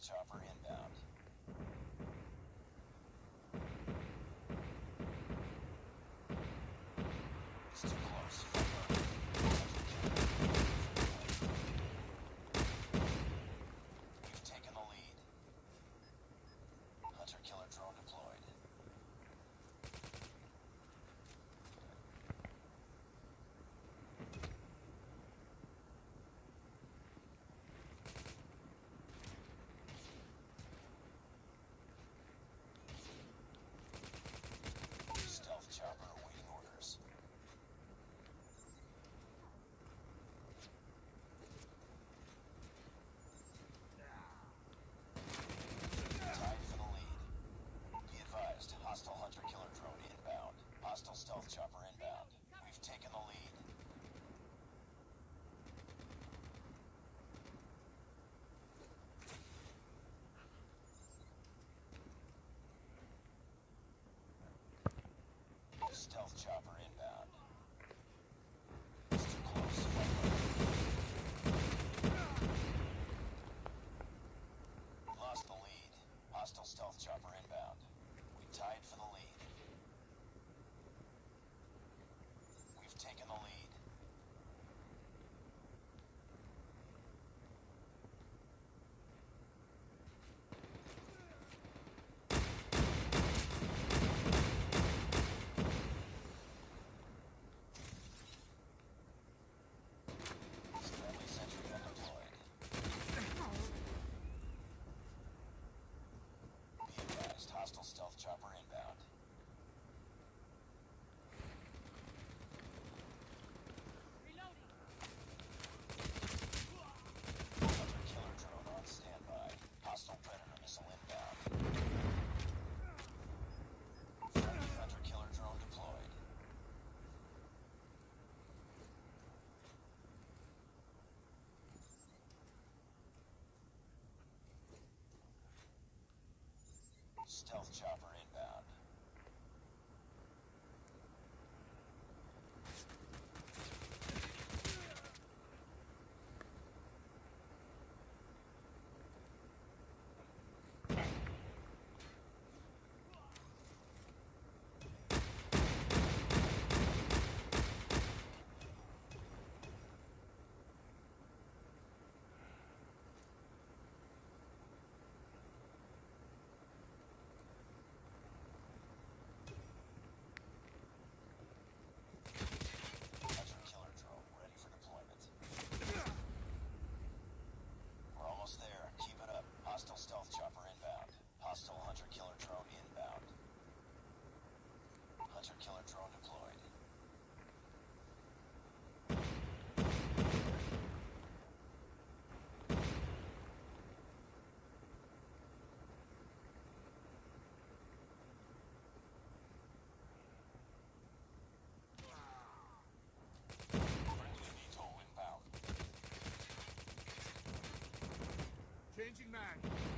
chopper inbound. It's too close. Hostile stealth chopper inbound. We've taken the lead. Stealth chopper Stealth chopper. match.